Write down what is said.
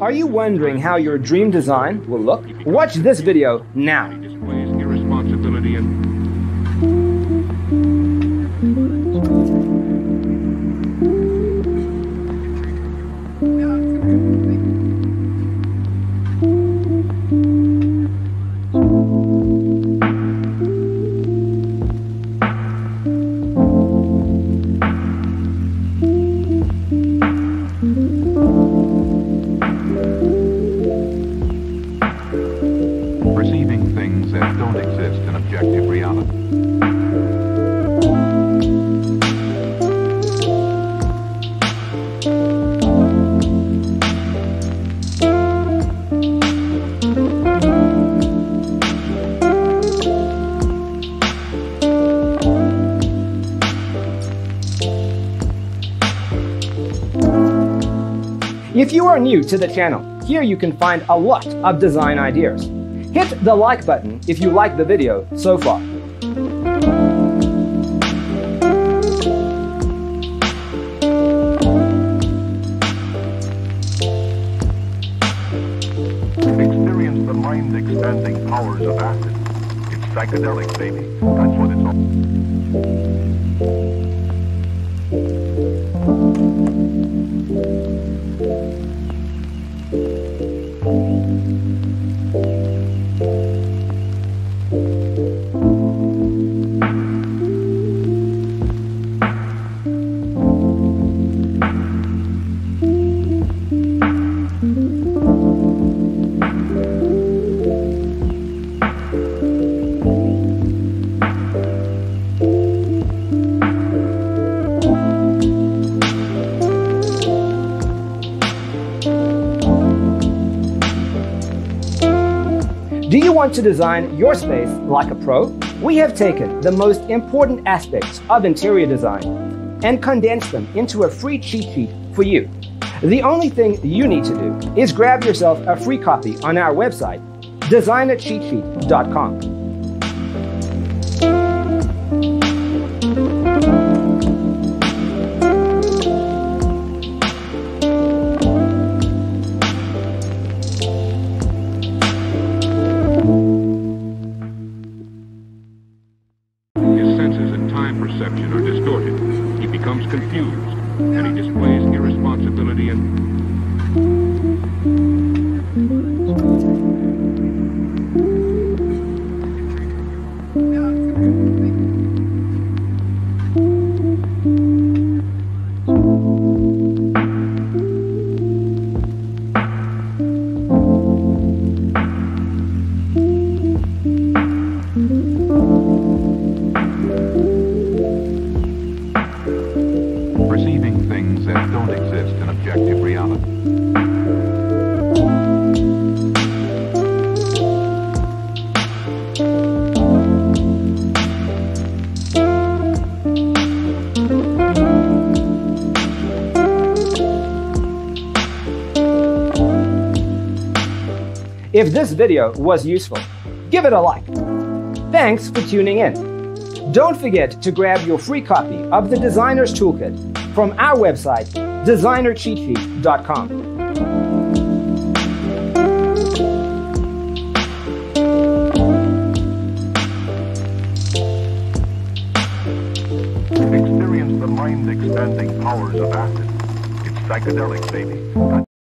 Are you wondering how your dream design will look? Watch this video now. If you are new to the channel, here you can find a lot of design ideas. Hit the like button if you like the video so far. Experience the mind expanding powers of acid. It's psychedelic, baby. That's what it's Do you want to design your space like a pro? We have taken the most important aspects of interior design and condensed them into a free cheat sheet for you. The only thing you need to do is grab yourself a free copy on our website, designercheatsheet.com. time perception are distorted. He becomes confused, and he displays irresponsibility and If this video was useful, give it a like. Thanks for tuning in. Don't forget to grab your free copy of the Designer's Toolkit from our website, designercheatsheet.com. Experience the mind expanding powers of acid. It's psychedelic, baby.